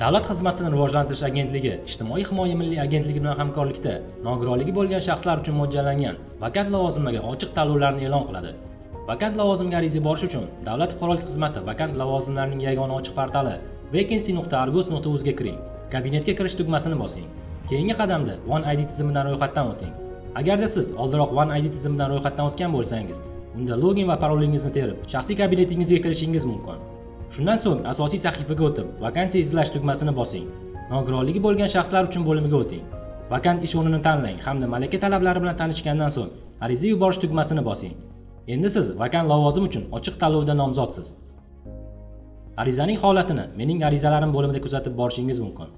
davlat xizmatini rivojlantirish agentligi ijtimoiy himoya milliy agentligi bilan hamkorlikda nogironligi bo'lgan shaxslar uchun mo'ljallangan vakant lavozimlarga ochiq tanlovlarni e'lon qiladi. Vakant lavozimga ariza yuborish uchun davlat fuqarolik xizmati vakant lavozimlarning yagona ochiq portali vacancy nuqta argus nuqta uzga kiring kabinetga kirish tugmasini bosing. Keyingi qadamda one id tizimidan ro'yxatdan o'ting. Agarda siz oldinroq one id tizimidan ro'yxatdan o'tgan bo'lsangiz unda login va parolingizni terib shaxsiy kabinetingizga kirishingiz mumkin. Shundan so'ng asosiy sahifaga o'tib vakansiya izlash tugmasini bosing. Nogironligi bo'lgan shaxslar uchun bo'limiga o'ting. Vakant ish o'rnini tanlang hamda malaka talablari bilan tanishgandan so'ng ariza yuborish tugmasini bosing. Endi siz vakant lavozim uchun ochiq tanlovda nomzodsiz. Arizaning holatini mening arizalarim bo'limida kuzatib borishingiz mumkin.